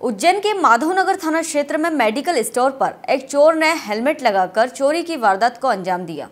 उज्जैन के माधवनगर थाना क्षेत्र में मेडिकल स्टोर पर एक चोर ने हेलमेट लगाकर चोरी की वारदात को अंजाम दिया।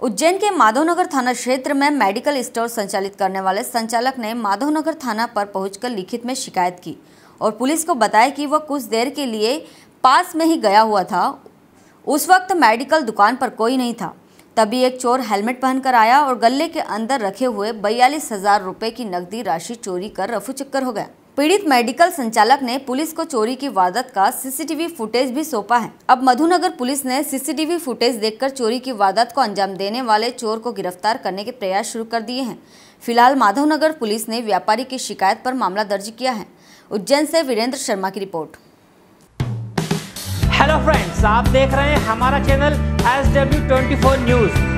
उज्जैन के माधवनगर थाना क्षेत्र में मेडिकल स्टोर संचालित करने वाले संचालक ने माधवनगर थाना पर पहुंचकर लिखित में शिकायत की और पुलिस को बताया कि वह कुछ देर के लिए पास में ही गया हुआ था। उस वक्त मेडिकल दुकान पर कोई नहीं था। तभी एक चोर हेलमेट पहनकर आया और गले के अंदर रखे हुए बयालीस हज़ार रुपए की नकदी राशि चोरी कर रफू चक्कर हो गया। पीड़ित मेडिकल संचालक ने पुलिस को चोरी की वारदात का सीसीटीवी फुटेज भी सौंपा है। अब मधुनगर पुलिस ने सीसीटीवी फुटेज देखकर चोरी की वारदात को अंजाम देने वाले चोर को गिरफ़्तार करने के प्रयास शुरू कर दिए हैं। फ़िलहाल माधवनगर पुलिस ने व्यापारी की शिकायत पर मामला दर्ज किया है। उज्जैन से वीरेंद्र शर्मा की रिपोर्ट। हेलो फ्रेंड्स आप देख रहे हैं हमारा channel S W twenty four news